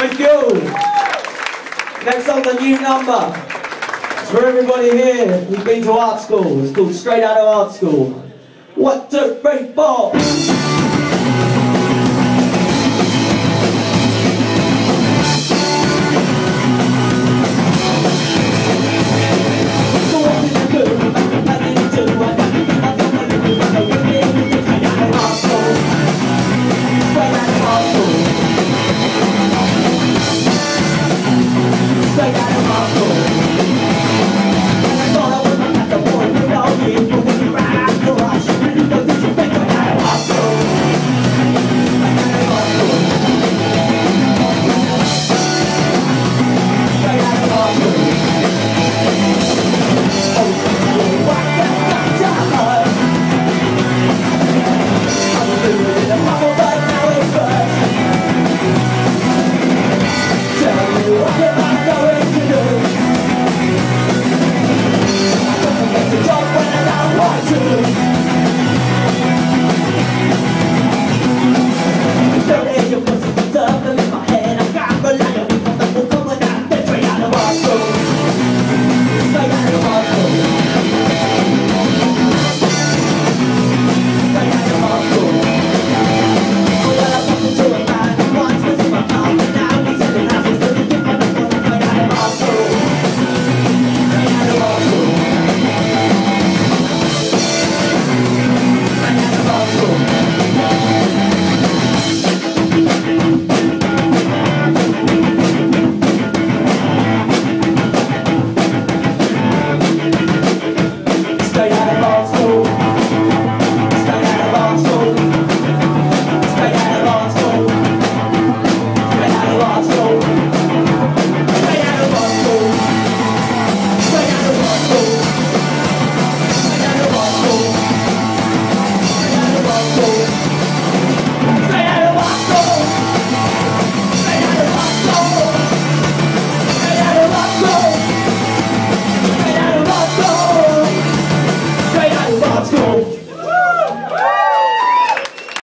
Thank you. Next on the new number. It's for everybody here who's been to art school. It's called Straight Out of Art School. One, two, three, four. I got a